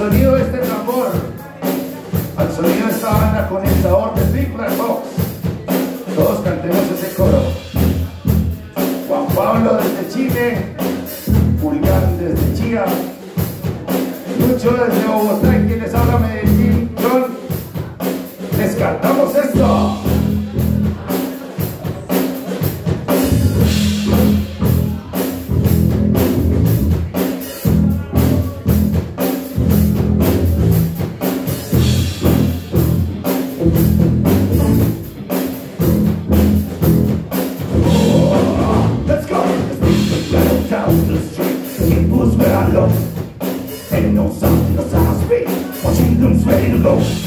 sonido de este tambor, al sonido de esta banda con el sabor de Big Black. Todos cantemos ese coro. Juan Pablo desde Chile, Julián desde Chía, Lucho desde Bogotá y quien les habla Medellín, John. Les cantamos esto. Them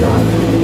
Obrigado.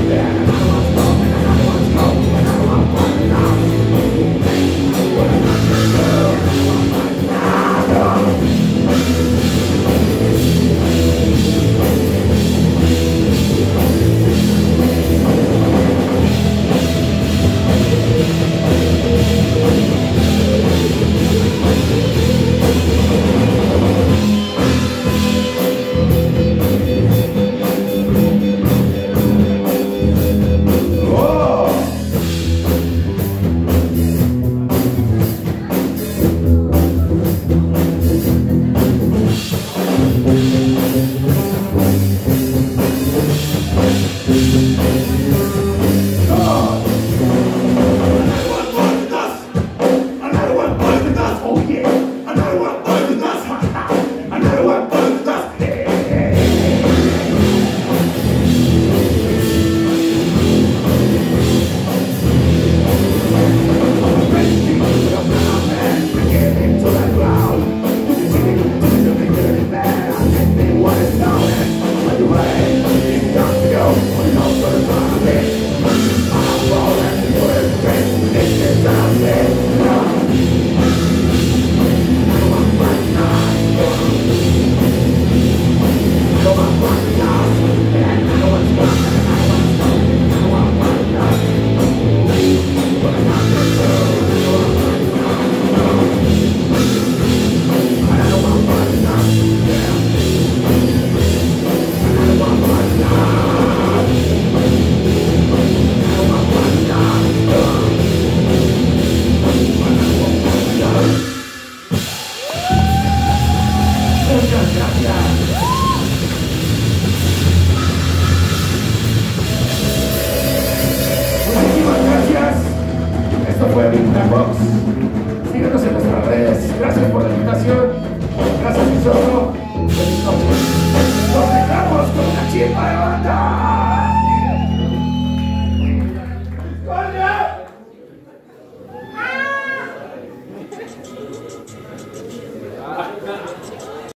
gracias. Muchísimas gracias. Esto fue Vinta Box. Síganos en nuestras redes. Gracias por la invitación. Gracias, Isono. Feliz noche.